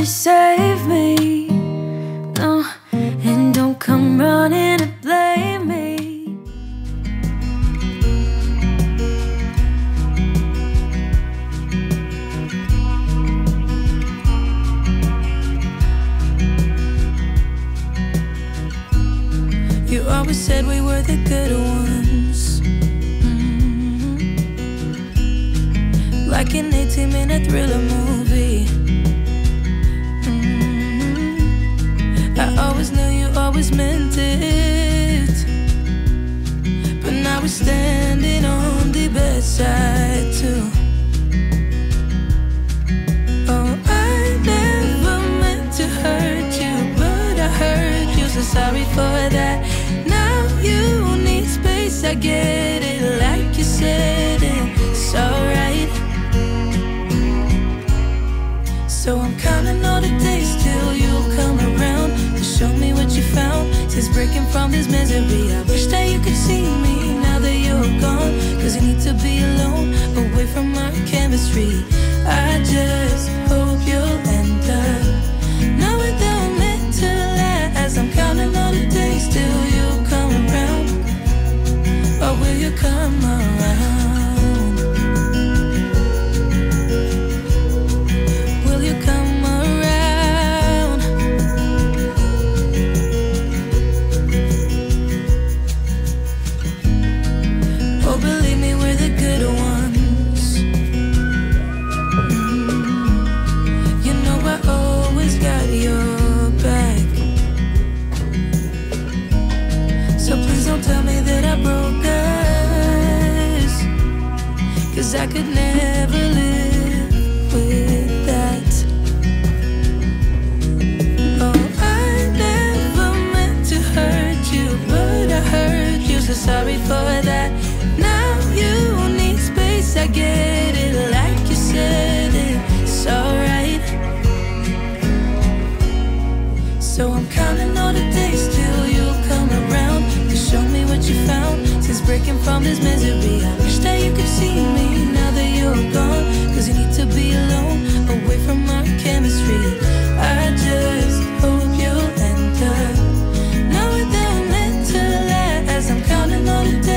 Somebody said from this misery, I wish that you could see me now that you're gone. Cause you need to be alone, away from our chemistry. I just I'm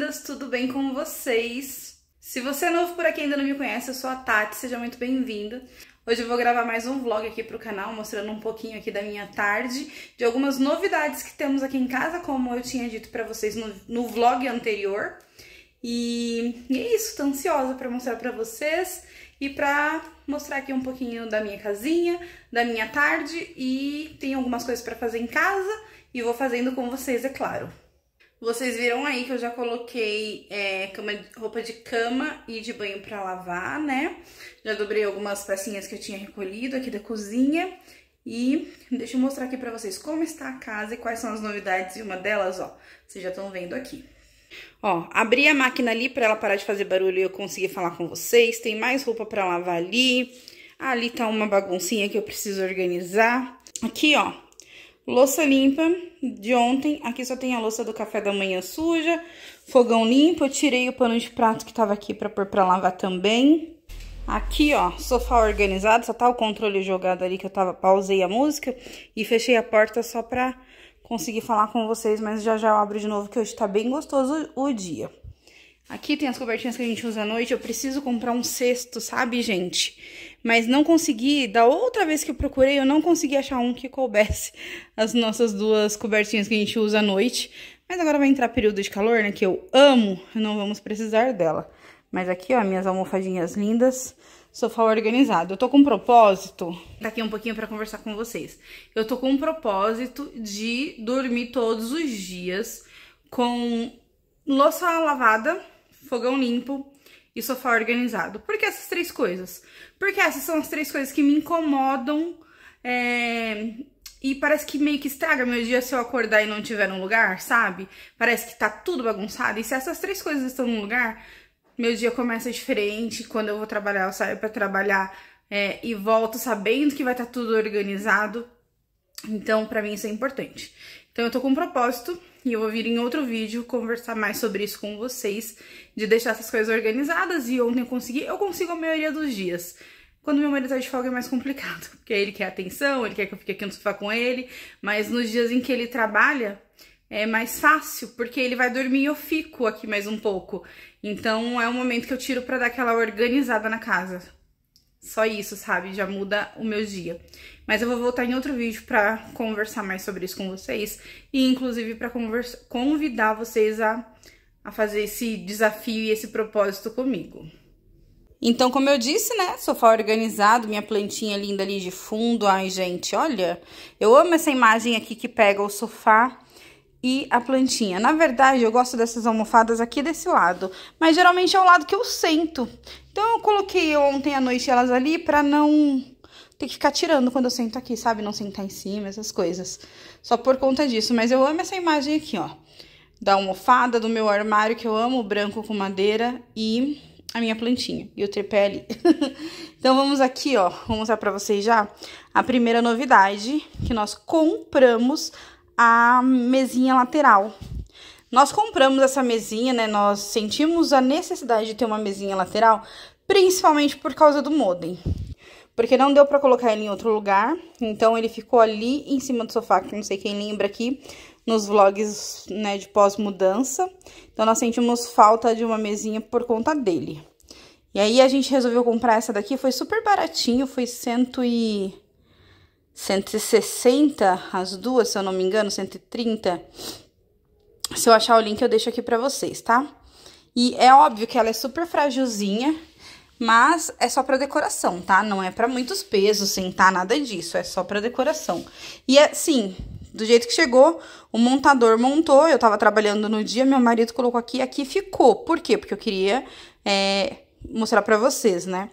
suas lindas, tudo bem com vocês? Se você é novo por aqui e ainda não me conhece, eu sou a Tati, seja muito bem-vindo. Hoje eu vou gravar mais um vlog aqui pro canal, mostrando um pouquinho aqui da minha tarde, de algumas novidades que temos aqui em casa, como eu tinha dito pra vocês no, no vlog anterior. E, e é isso, tô ansiosa pra mostrar pra vocês e pra mostrar aqui um pouquinho da minha casinha, da minha tarde e tem algumas coisas pra fazer em casa e vou fazendo com vocês, é claro. Vocês viram aí que eu já coloquei é, cama, roupa de cama e de banho pra lavar, né? Já dobrei algumas pecinhas que eu tinha recolhido aqui da cozinha. E deixa eu mostrar aqui pra vocês como está a casa e quais são as novidades. E uma delas, ó, vocês já estão vendo aqui. Ó, abri a máquina ali pra ela parar de fazer barulho e eu conseguir falar com vocês. Tem mais roupa pra lavar ali. Ali tá uma baguncinha que eu preciso organizar. Aqui, ó, louça limpa de ontem. Aqui só tem a louça do café da manhã suja. Fogão limpo. Eu tirei o pano de prato que tava aqui pra pôr pra lavar também. Aqui, ó, sofá organizado. Só tá o controle jogado ali que eu tava... Pausei a música e fechei a porta só pra conseguir falar com vocês. Mas já já eu abro de novo que hoje tá bem gostoso o dia. Aqui tem as cobertinhas que a gente usa à noite. Eu preciso comprar um cesto, sabe, gente? Mas não consegui. Da outra vez que eu procurei, eu não consegui achar um que coubesse as nossas duas cobertinhas que a gente usa à noite. Mas agora vai entrar período de calor, né? Que eu amo. Não vamos precisar dela. Mas aqui, ó, minhas almofadinhas lindas. Sofá organizado. Eu tô com um propósito. Daqui um pouquinho pra conversar com vocês. Eu tô com um propósito de dormir todos os dias com louça lavada fogão limpo e sofá organizado. Por que essas três coisas? Porque essas são as três coisas que me incomodam é, e parece que meio que estraga meu dia se eu acordar e não tiver um lugar, sabe? Parece que tá tudo bagunçado. E se essas três coisas estão no lugar, meu dia começa diferente. Quando eu vou trabalhar, eu saio para trabalhar é, e volto sabendo que vai estar tá tudo organizado. Então, para mim, isso é importante. Então, eu tô com um propósito e eu vou vir em outro vídeo conversar mais sobre isso com vocês, de deixar essas coisas organizadas. E ontem eu consegui, eu consigo a maioria dos dias. Quando meu marido tá de folga é mais complicado, porque ele quer atenção, ele quer que eu fique aqui no sofá com ele, mas nos dias em que ele trabalha é mais fácil, porque ele vai dormir e eu fico aqui mais um pouco. Então é um momento que eu tiro para dar aquela organizada na casa. Só isso, sabe? Já muda o meu dia. Mas eu vou voltar em outro vídeo para conversar mais sobre isso com vocês e inclusive para convidar vocês a, a fazer esse desafio e esse propósito comigo. Então, como eu disse, né? Sofá organizado, minha plantinha linda ali de fundo. Ai, gente, olha. Eu amo essa imagem aqui que pega o sofá e a plantinha. Na verdade, eu gosto dessas almofadas aqui desse lado. Mas geralmente é o lado que eu sento. Então, eu coloquei ontem à noite elas ali pra não ter que ficar tirando quando eu sento aqui, sabe? Não sentar em cima, essas coisas. Só por conta disso. Mas eu amo essa imagem aqui, ó. Da almofada, do meu armário, que eu amo, branco com madeira e a minha plantinha e o tripé ali. então vamos aqui, ó, vou mostrar para vocês já a primeira novidade que nós compramos a mesinha lateral. Nós compramos essa mesinha, né? Nós sentimos a necessidade de ter uma mesinha lateral, principalmente por causa do modem. Porque não deu para colocar ele em outro lugar, então ele ficou ali em cima do sofá, que não sei quem lembra aqui, nos vlogs né, de pós-mudança. Então, nós sentimos falta de uma mesinha por conta dele. E aí, a gente resolveu comprar essa daqui. Foi super baratinho, foi cento e... 160 as duas, se eu não me engano, 130. Se eu achar o link, eu deixo aqui pra vocês, tá? E é óbvio que ela é super frágilzinha, mas é só pra decoração, tá? Não é pra muitos pesos, sentar, nada disso, é só pra decoração. E assim, do jeito que chegou, o montador montou, eu tava trabalhando no dia, meu marido colocou aqui, aqui ficou. Por quê? Porque eu queria é, mostrar pra vocês, né?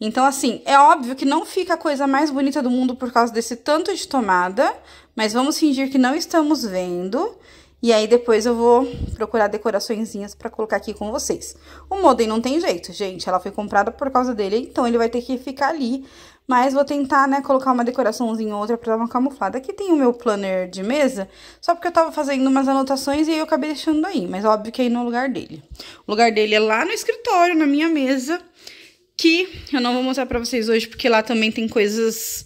Então, assim, é óbvio que não fica a coisa mais bonita do mundo por causa desse tanto de tomada, mas vamos fingir que não estamos vendo. E aí depois eu vou procurar decoraçõezinhas para colocar aqui com vocês. O modem não tem jeito, gente, ela foi comprada por causa dele, então ele vai ter que ficar ali mas vou tentar, né, colocar uma decoraçãozinha ou outra pra dar uma camuflada. Aqui tem o meu planner de mesa, só porque eu tava fazendo umas anotações e aí eu acabei deixando aí. Mas óbvio que é aí no lugar dele. O lugar dele é lá no escritório, na minha mesa, que eu não vou mostrar pra vocês hoje, porque lá também tem coisas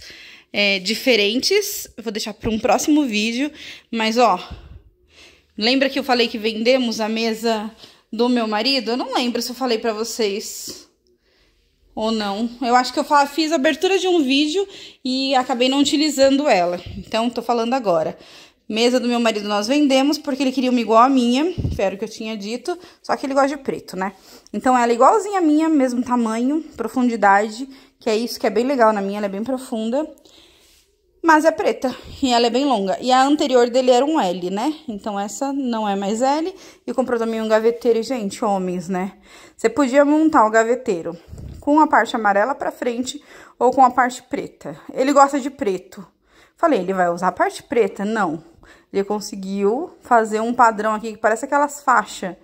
é, diferentes. Eu vou deixar pra um próximo vídeo. Mas, ó, lembra que eu falei que vendemos a mesa do meu marido? Eu não lembro se eu falei pra vocês ou não. Eu acho que eu fiz a abertura de um vídeo e acabei não utilizando ela. Então, tô falando agora. Mesa do meu marido nós vendemos porque ele queria uma igual a minha, que era o que eu tinha dito, só que ele gosta de preto, né? Então, ela é igualzinha a minha, mesmo tamanho, profundidade, que é isso que é bem legal na minha, ela é bem profunda. Mas é preta e ela é bem longa. E a anterior dele era um L, né? Então essa não é mais L. E comprou também um gaveteiro. E, gente, homens, né? Você podia montar o gaveteiro com a parte amarela pra frente ou com a parte preta. Ele gosta de preto. Falei, ele vai usar a parte preta? Não. Ele conseguiu fazer um padrão aqui que parece aquelas faixas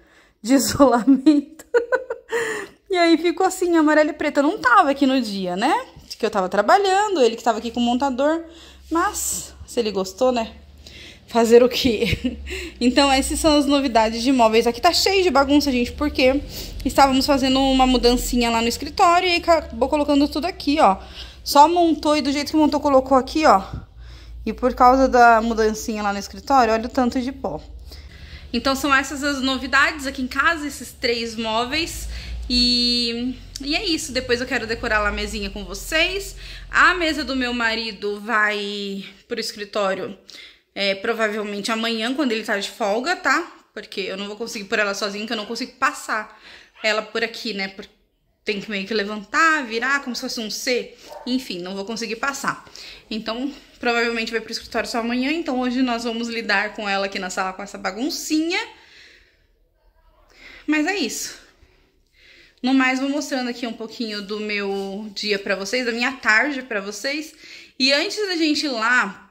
de isolamento. e aí ficou assim, amarelo e preto. Eu não tava aqui no dia, né? Que eu tava trabalhando, ele que tava aqui com o montador. Mas, se ele gostou, né? Fazer o quê? Então, essas são as novidades de móveis. Aqui tá cheio de bagunça, gente, porque estávamos fazendo uma mudancinha lá no escritório e acabou colocando tudo aqui, ó. Só montou e do jeito que montou, colocou aqui, ó. E por causa da mudancinha lá no escritório, olha o tanto de pó. Então, são essas as novidades aqui em casa, esses três móveis. E, e é isso. Depois eu quero decorar lá a mesinha com vocês. A mesa do meu marido vai pro escritório é, provavelmente amanhã, quando ele tá de folga, tá? Porque eu não vou conseguir pôr ela sozinha, que eu não consigo passar ela por aqui, né? Porque tem que meio que levantar, virar, como se fosse um C. Enfim, não vou conseguir passar. Então, provavelmente vai pro escritório só amanhã. Então, hoje nós vamos lidar com ela aqui na sala com essa baguncinha. Mas é isso. No mais, vou mostrando aqui um pouquinho do meu dia pra vocês, da minha tarde pra vocês. E antes da gente ir lá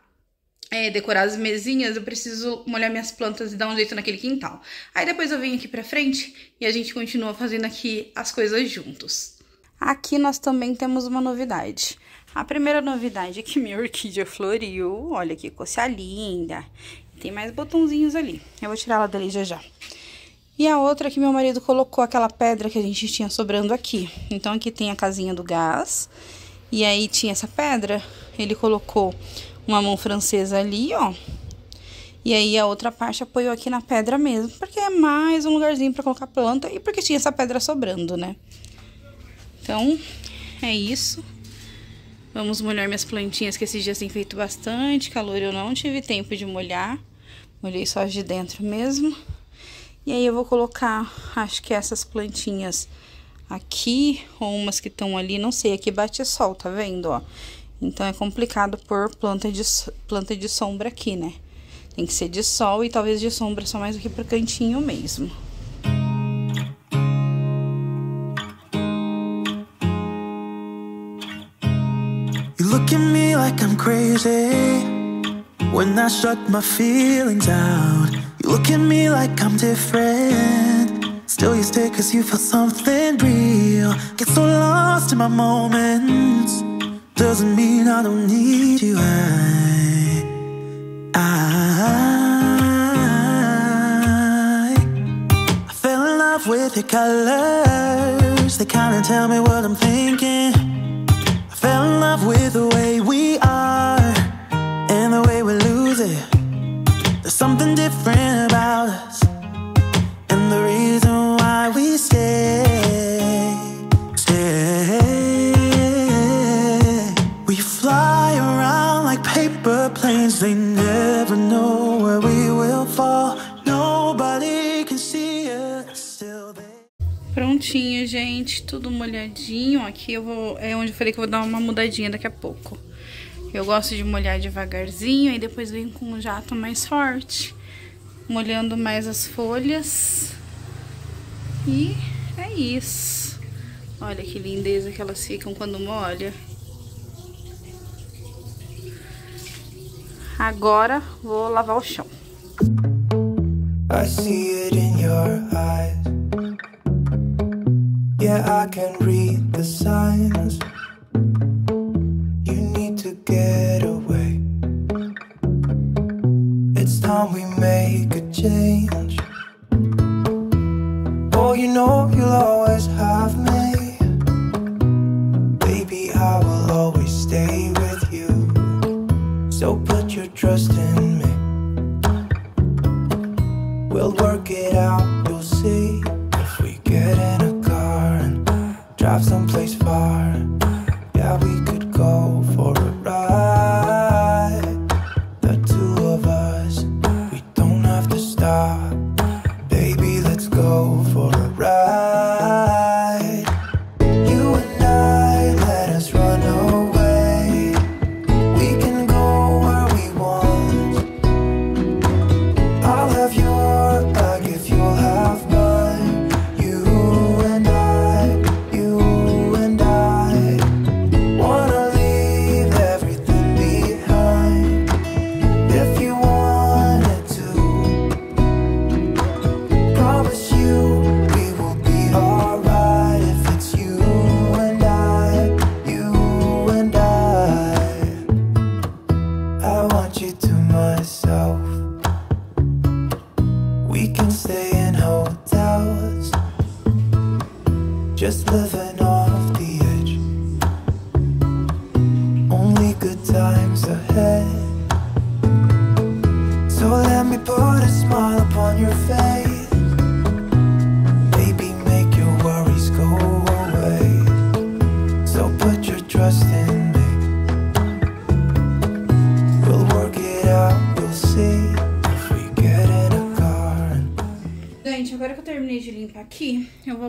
é, decorar as mesinhas, eu preciso molhar minhas plantas e dar um jeito naquele quintal. Aí depois eu venho aqui pra frente e a gente continua fazendo aqui as coisas juntos. Aqui nós também temos uma novidade. A primeira novidade é que minha orquídea floriu. Olha que coisa linda. Tem mais botãozinhos ali. Eu vou tirar ela dali já já. E a outra que meu marido colocou aquela pedra que a gente tinha sobrando aqui. Então aqui tem a casinha do gás. E aí tinha essa pedra. Ele colocou uma mão francesa ali, ó. E aí a outra parte apoiou aqui na pedra mesmo, porque é mais um lugarzinho para colocar planta e porque tinha essa pedra sobrando, né? Então, é isso. Vamos molhar minhas plantinhas, que esses dias tem feito bastante calor. Eu não tive tempo de molhar. Molhei só as de dentro mesmo. E aí eu vou colocar, acho que essas plantinhas aqui, ou umas que estão ali, não sei. Aqui bate sol, tá vendo, ó? Então é complicado por planta de, planta de sombra aqui, né? Tem que ser de sol e talvez de sombra só mais aqui pro cantinho mesmo. Crazy When I shut my feelings out. You look at me like I'm different. Still you stay cause you feel something real. Get so lost in my moments. Doesn't mean I don't need you. I, I, I fell in love with your colors. They kinda tell me what I'm thinking. I Fell in love with the way we are gente, tudo molhadinho. Aqui eu vou, é onde eu falei que eu vou dar uma mudadinha daqui a pouco. Eu gosto de molhar devagarzinho e depois venho com um jato mais forte, molhando mais as folhas. E é isso. Olha que lindeza que elas ficam quando molha. Agora vou lavar o chão. I see it in your eyes. Yeah, I can read the signs. You need to get away. It's time we make a change.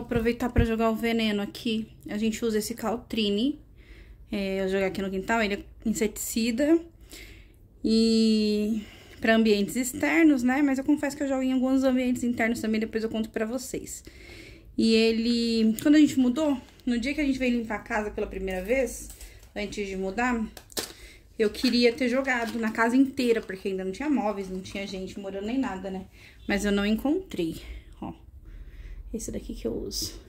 Aproveitar pra jogar o veneno aqui. A gente usa esse Caltrine. É, eu jogar aqui no quintal, ele é inseticida. E para ambientes externos, né? Mas eu confesso que eu jogo em alguns ambientes internos também, depois eu conto pra vocês. E ele, quando a gente mudou, no dia que a gente veio limpar a casa pela primeira vez, antes de mudar, eu queria ter jogado na casa inteira, porque ainda não tinha móveis, não tinha gente morando nem nada, né? Mas eu não encontrei. Esse daqui que eu uso.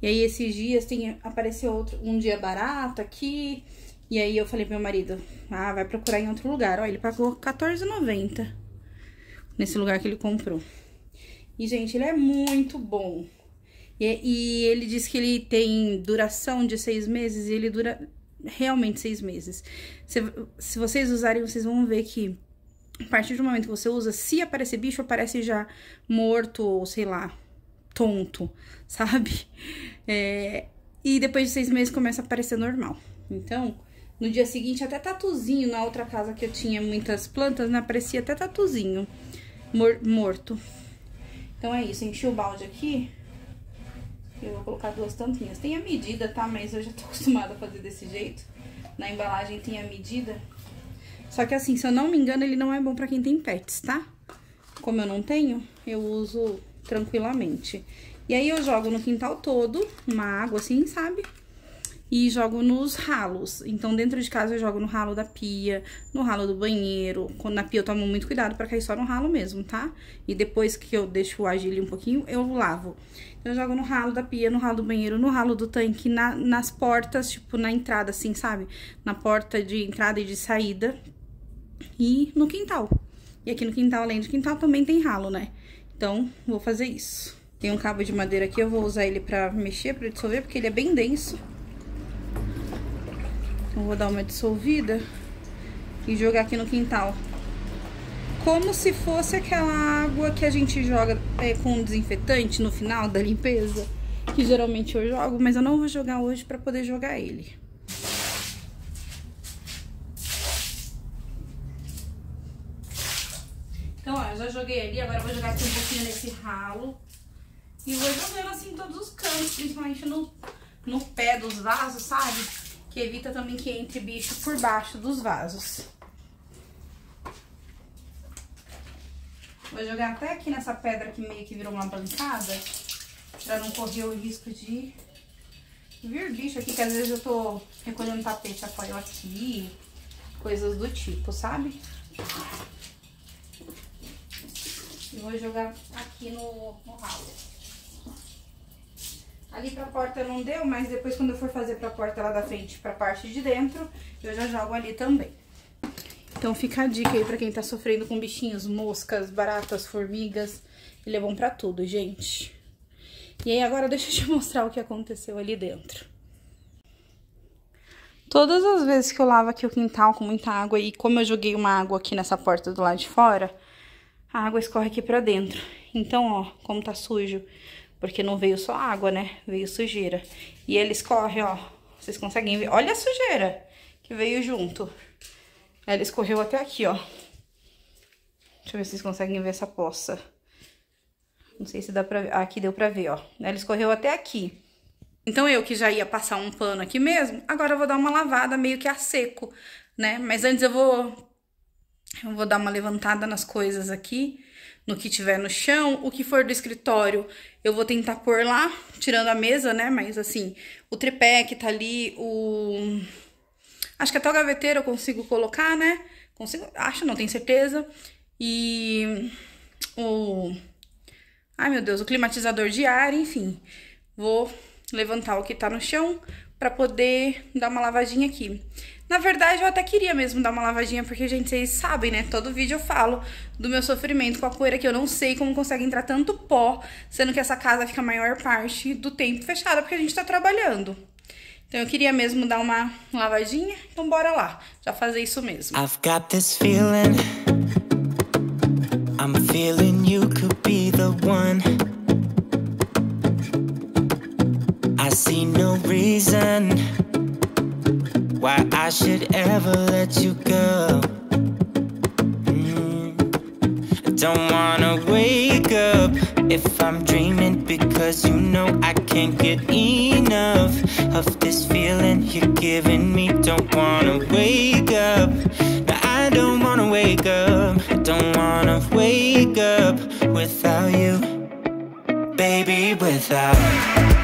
E aí, esses dias, tem, apareceu outro, um dia barato aqui. E aí, eu falei pro meu marido, ah, vai procurar em outro lugar. Ó, ele pagou R$14,90 nesse lugar que ele comprou. E, gente, ele é muito bom. E, e ele disse que ele tem duração de seis meses e ele dura realmente seis meses. Se, se vocês usarem, vocês vão ver que a partir do momento que você usa, se aparecer bicho, aparece já morto ou sei lá, tonto, sabe? É, e depois de seis meses começa a aparecer normal. Então, no dia seguinte, até tatuzinho, na outra casa que eu tinha muitas plantas, né, aparecia até tatuzinho mor morto. Então é isso, enchi o balde aqui. Eu vou colocar duas tampinhas. Tem a medida, tá? Mas eu já tô acostumada a fazer desse jeito. Na embalagem tem a medida. Só que assim, se eu não me engano, ele não é bom pra quem tem pets, tá? Como eu não tenho, eu uso tranquilamente. E aí eu jogo no quintal todo, uma água assim, sabe? e jogo nos ralos. Então, dentro de casa eu jogo no ralo da pia, no ralo do banheiro. Quando na pia eu tomo muito cuidado para cair só no ralo mesmo, tá? E depois que eu deixo agir ali um pouquinho, eu lavo. Então, eu jogo no ralo da pia, no ralo do banheiro, no ralo do tanque, na, nas portas, tipo, na entrada, assim, sabe? Na porta de entrada e de saída. E no quintal. E aqui no quintal, além do quintal, também tem ralo, né? Então, vou fazer isso. Tem um cabo de madeira aqui, eu vou usar ele pra mexer, pra dissolver, porque ele é bem denso. Então, vou dar uma dissolvida e jogar aqui no quintal. Como se fosse aquela água que a gente joga é, com desinfetante no final da limpeza. Que geralmente eu jogo, mas eu não vou jogar hoje pra poder jogar ele. Então, ó, eu já joguei ali, agora eu vou jogar aqui um pouquinho nesse ralo. E vou jogando assim em todos os cantos, principalmente no, no pé dos vasos, sabe? que evita também que entre bicho por baixo dos vasos. Vou jogar até aqui nessa pedra que meio que virou uma bancada, pra não correr o risco de vir bicho aqui, que às vezes eu tô recolhendo tapete, apoio aqui, coisas do tipo, sabe? Vou jogar aqui no, no ralo. Ali pra porta não deu, mas depois quando eu for fazer pra porta lá da frente, pra parte de dentro, eu já jogo ali também. Então fica a dica aí pra quem tá sofrendo com bichinhos, moscas, baratas, formigas. Ele é bom pra tudo, gente. E aí agora deixa eu te mostrar o que aconteceu ali dentro. Todas as vezes que eu lavo aqui o quintal com muita água e como eu joguei uma água aqui nessa porta do lado de fora, a água escorre aqui pra dentro. Então, ó, como tá sujo, porque não veio só água, né? Veio sujeira. E ele escorre, ó. Vocês conseguem ver? Olha a sujeira que veio junto. Ela escorreu até aqui, ó. Deixa eu ver se vocês conseguem ver essa poça. Não sei se dá pra ver. Ah, aqui deu pra ver, ó. Ela escorreu até aqui. Então, eu que já ia passar um pano aqui mesmo, agora eu vou dar uma lavada meio que a seco, né? Mas antes eu vou... Eu vou dar uma levantada nas coisas aqui no que tiver no chão, o que for do escritório, eu vou tentar pôr lá, tirando a mesa, né? Mas assim, o tripé que tá ali, o. Acho que até o gaveteiro eu consigo colocar, né? Consigo, acho, não tenho certeza. E o. Ai meu Deus, o climatizador de ar, enfim. Vou levantar o que tá no chão para poder dar uma lavadinha aqui. Na verdade, eu até queria mesmo dar uma lavadinha, porque, gente, vocês sabem, né? Todo vídeo eu falo do meu sofrimento com a poeira, que eu não sei como consegue entrar tanto pó, sendo que essa casa fica a maior parte do tempo fechada, porque a gente tá trabalhando. Então eu queria mesmo dar uma lavadinha, então bora lá, já fazer isso mesmo. I've got this feeling I'm feeling you could be the one I see no reason why I should ever let you go. Mm. Don't wanna wake up if I'm dreaming because you know I can't get enough of this feeling you're giving me. Don't wanna wake up. No, I don't wanna wake up. I Don't wanna wake up without you. baby, without.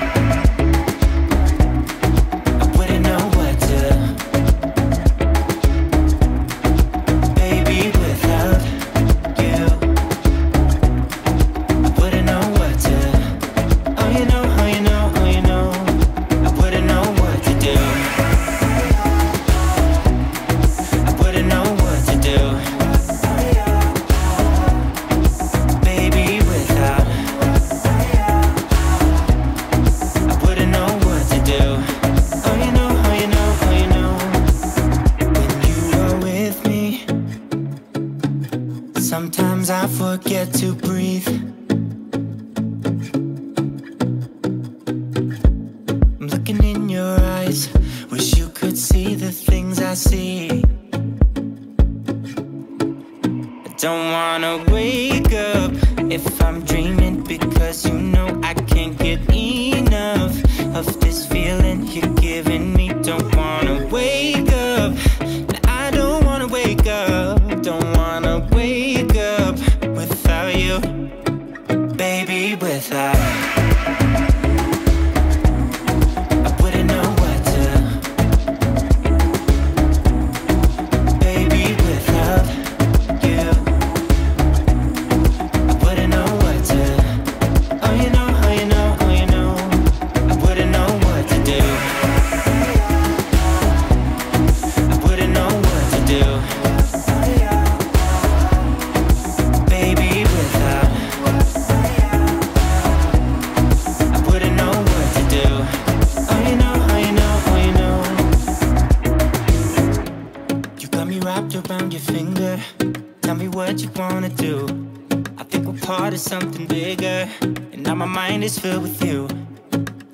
Filled with you.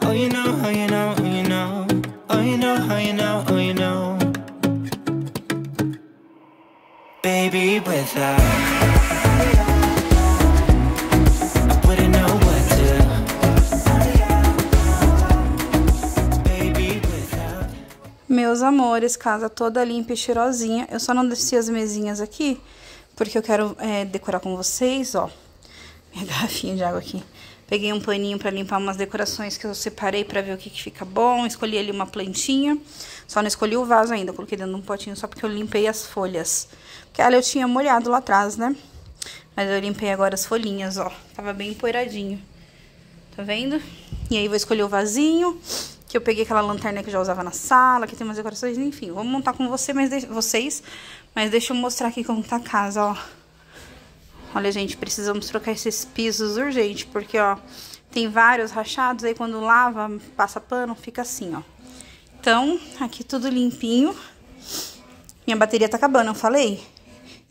Oh, you know, oh, you know, oh, you know. Oh, you know, oh, you know, oh, you know. Baby, without. Meus amores, casa toda limpa e cheirosinha. Eu só não desci as mesinhas aqui, porque eu quero é, decorar com vocês, ó. Minha garrafinha de água aqui. Peguei um paninho pra limpar umas decorações que eu separei pra ver o que, que fica bom. Escolhi ali uma plantinha. Só não escolhi o vaso ainda. Coloquei dentro de um potinho só porque eu limpei as folhas. Porque ela eu tinha molhado lá atrás, né? Mas eu limpei agora as folhinhas, ó. Tava bem empoeiradinho. Tá vendo? E aí vou escolher o vasinho. Que eu peguei aquela lanterna que eu já usava na sala. Que tem umas decorações, enfim. Vamos montar com você, mas de- vocês. Mas deixa eu mostrar aqui como tá a casa, ó. Olha, gente, precisamos trocar esses pisos urgente, porque, ó, tem vários rachados, aí quando lava, passa pano, fica assim, ó. Então, aqui tudo limpinho. Minha bateria tá acabando, eu falei?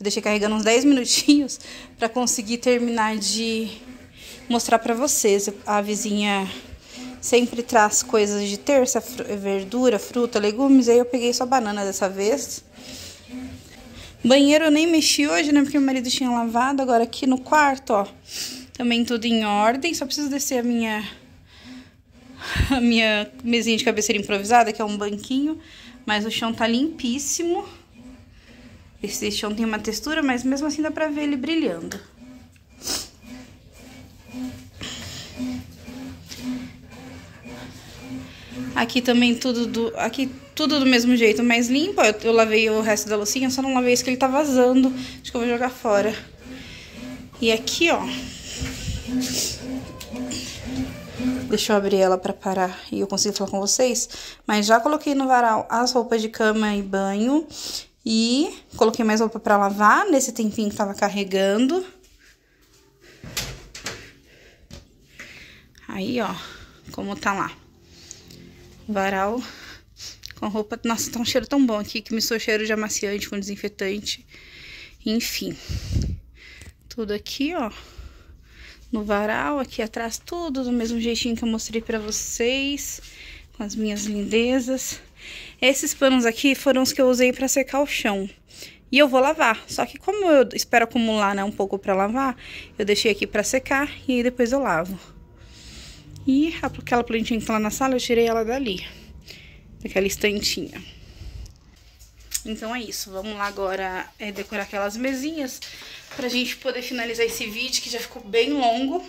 Eu deixei carregando uns 10 minutinhos pra conseguir terminar de mostrar pra vocês. A vizinha sempre traz coisas de terça, verdura, fruta, legumes, aí eu peguei só banana dessa vez. Banheiro eu nem mexi hoje, né? Porque meu marido tinha lavado. Agora aqui no quarto, ó. Também tudo em ordem. Só preciso descer a minha... A minha mesinha de cabeceira improvisada, que é um banquinho. Mas o chão tá limpíssimo. Esse chão tem uma textura, mas mesmo assim dá pra ver ele brilhando. Aqui também tudo do, aqui tudo do mesmo jeito, mais limpo. Eu, eu lavei o resto da loucinha, só não lavei esse que ele tá vazando. Acho que eu vou jogar fora. E aqui, ó. Deixa eu abrir ela pra parar e eu consigo falar com vocês. Mas já coloquei no varal as roupas de cama e banho. E coloquei mais roupa pra lavar nesse tempinho que tava carregando. Aí, ó, como tá lá. Varal com roupa. Nossa, tá um cheiro tão bom aqui que misturou cheiro de amaciante com desinfetante. Enfim. Tudo aqui, ó. No varal, aqui atrás, tudo do mesmo jeitinho que eu mostrei pra vocês. Com as minhas lindezas. Esses panos aqui foram os que eu usei pra secar o chão. E eu vou lavar. Só que como eu espero acumular, né, um pouco pra lavar, eu deixei aqui pra secar e aí depois eu lavo. E aquela plantinha que tá lá na sala, eu tirei ela dali. Daquela estantinha. Então é isso. Vamos lá agora é, decorar aquelas mesinhas pra gente poder finalizar esse vídeo que já ficou bem longo.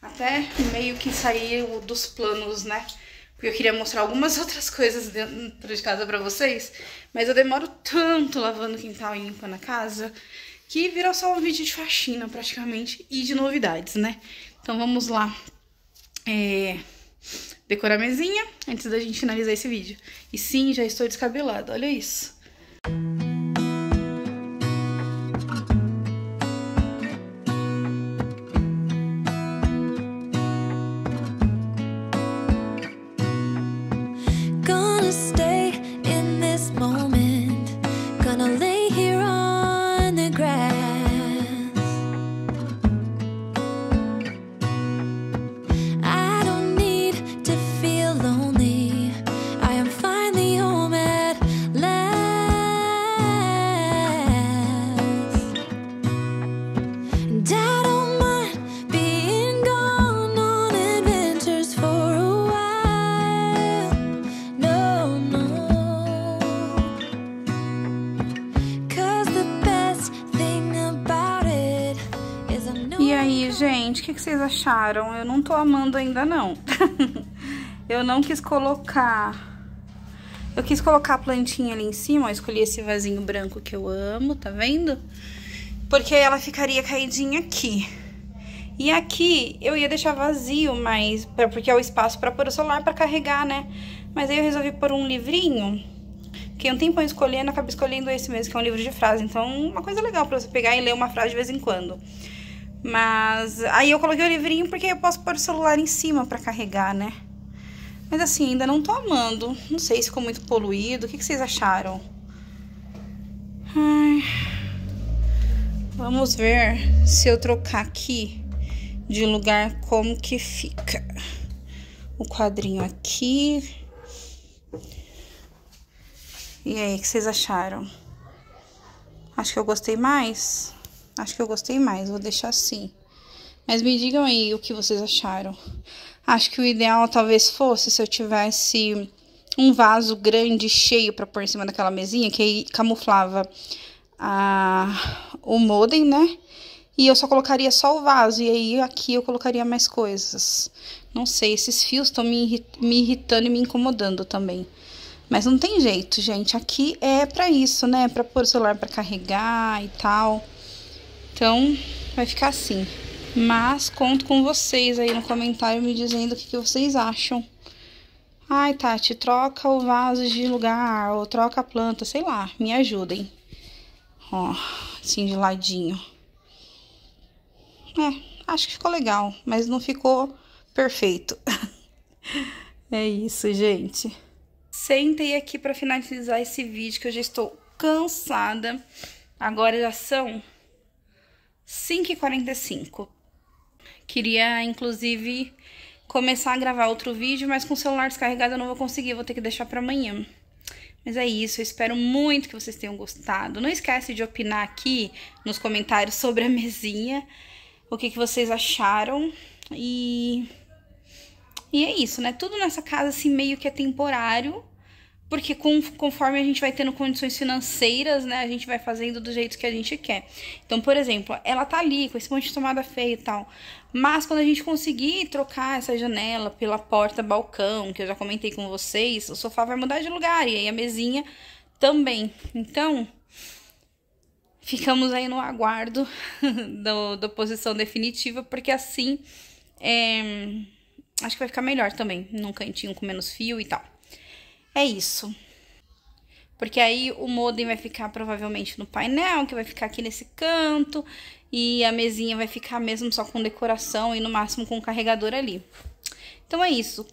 Até meio que saiu dos planos, né? Porque eu queria mostrar algumas outras coisas dentro de casa pra vocês. Mas eu demoro tanto lavando o quintal e limpando a casa que virou só um vídeo de faxina praticamente e de novidades, né? Então vamos lá é, decorar a mesinha antes da gente finalizar esse vídeo. E sim, já estou descabelada, olha isso. Gente, o que, que vocês acharam? Eu não tô amando ainda, não. eu não quis colocar... Eu quis colocar a plantinha ali em cima, escolhi esse vasinho branco que eu amo, tá vendo? Porque ela ficaria caidinha aqui. E aqui eu ia deixar vazio, mas porque é o espaço para pôr o celular para carregar, né? Mas aí eu resolvi pôr um livrinho, que um tempo escolhendo, acabei escolhendo esse mesmo, que é um livro de frase. Então, uma coisa legal para você pegar e ler uma frase de vez em quando. Mas aí eu coloquei o livrinho porque eu posso pôr o celular em cima para carregar, né? Mas assim, ainda não tô amando. Não sei se ficou muito poluído. O que, que vocês acharam? Ai. Vamos ver se eu trocar aqui de lugar como que fica. O quadrinho aqui. E aí, o que vocês acharam? Acho que eu gostei mais. Acho que eu gostei mais, vou deixar assim. Mas me digam aí o que vocês acharam. Acho que o ideal talvez fosse se eu tivesse um vaso grande, cheio para pôr em cima daquela mesinha, que aí camuflava a, o modem, né? E eu só colocaria só o vaso, e aí aqui eu colocaria mais coisas. Não sei, esses fios estão me, me irritando e me incomodando também. Mas não tem jeito, gente. Aqui é para isso, né? Para pôr o celular para carregar e tal. Então, vai ficar assim. Mas conto com vocês aí no comentário me dizendo o que, que vocês acham. Ai, Tati, troca o vaso de lugar, ou troca a planta, sei lá, me ajudem. Ó, assim de ladinho. É, acho que ficou legal, mas não ficou perfeito. é isso, gente. Sentei aqui para finalizar esse vídeo que eu já estou cansada. Agora já são 5h45. Queria, inclusive, começar a gravar outro vídeo, mas com o celular descarregado eu não vou conseguir, vou ter que deixar para amanhã. Mas é isso, eu espero muito que vocês tenham gostado. Não esquece de opinar aqui nos comentários sobre a mesinha, o que, que vocês acharam. E... E é isso, né? Tudo nessa casa, assim, meio que é temporário. Porque com, conforme a gente vai tendo condições financeiras, né, a gente vai fazendo do jeito que a gente quer. Então, por exemplo, ela tá ali com esse monte de tomada feia e tal. Mas quando a gente conseguir trocar essa janela pela porta balcão, que eu já comentei com vocês, o sofá vai mudar de lugar e aí a mesinha também. Então, ficamos aí no aguardo do, da posição definitiva, porque assim é, acho que vai ficar melhor também, num cantinho com menos fio e tal. É isso. Porque aí o modem vai ficar provavelmente no painel, que vai ficar aqui nesse canto. E a mesinha vai ficar mesmo só com decoração e no máximo com o carregador ali. Então é isso.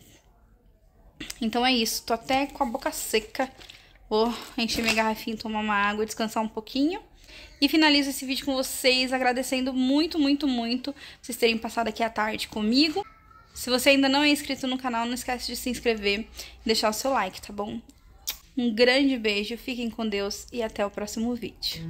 Então é isso. Tô até com a boca seca. Vou encher minha garrafinha, tomar uma água, descansar um pouquinho. E finalizo esse vídeo com vocês, agradecendo muito, muito, muito vocês terem passado aqui a tarde comigo. Se você ainda não é inscrito no canal, não esquece de se inscrever e deixar o seu like, tá bom? Um grande beijo, fiquem com Deus e até o próximo vídeo.